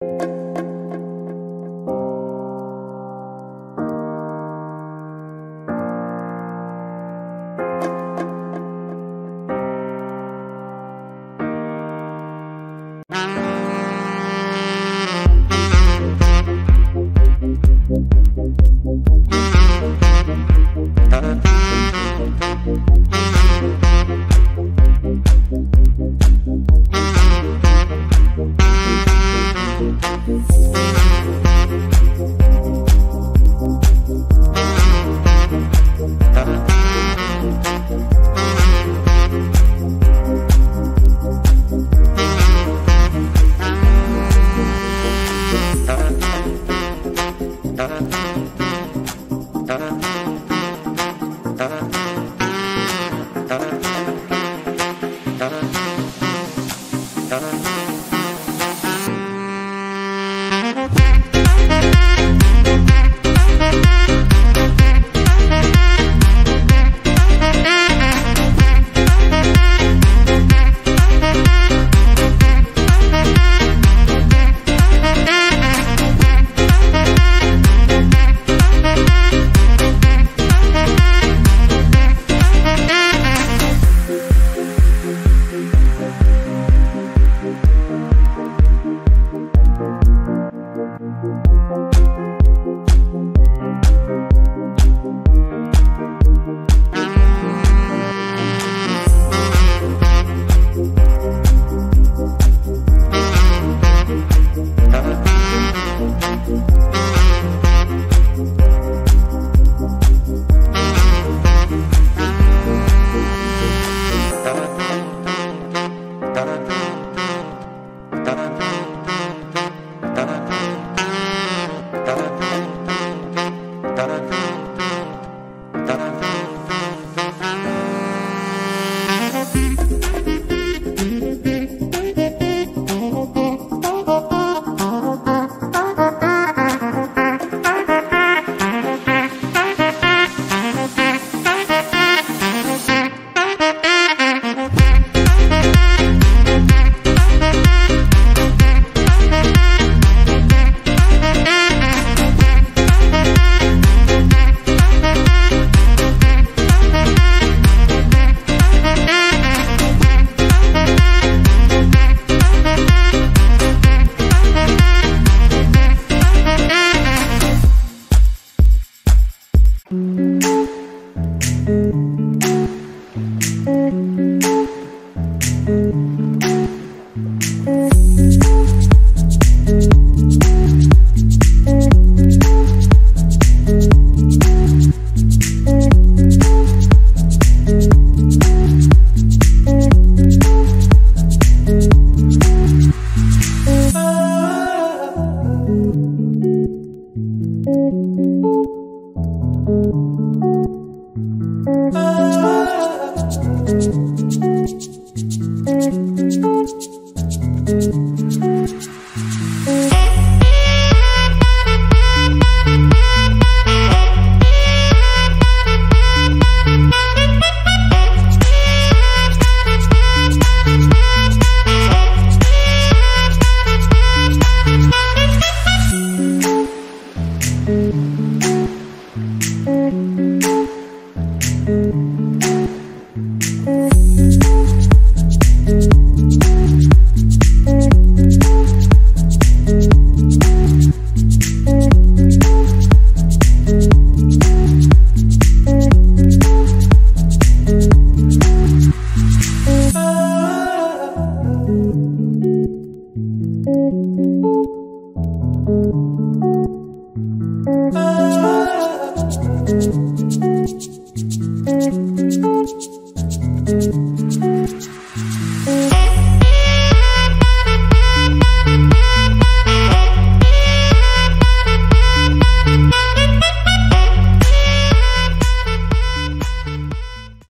thank you Thank ah.